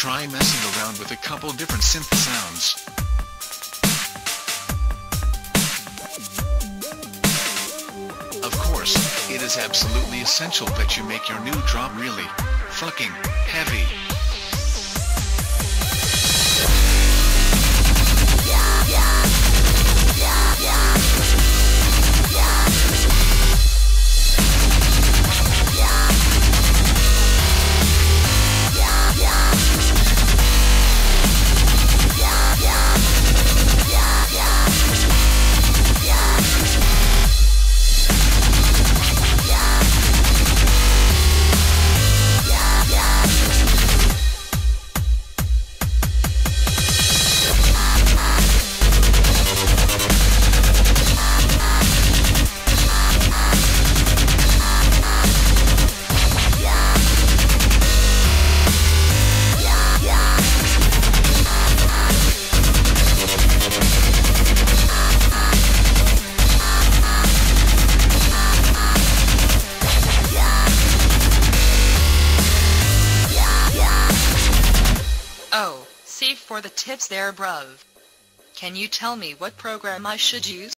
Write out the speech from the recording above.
Try messing around with a couple different synth sounds. Of course, it is absolutely essential that you make your new drop really fucking heavy. Save for the tips there bruv. Can you tell me what program I should use?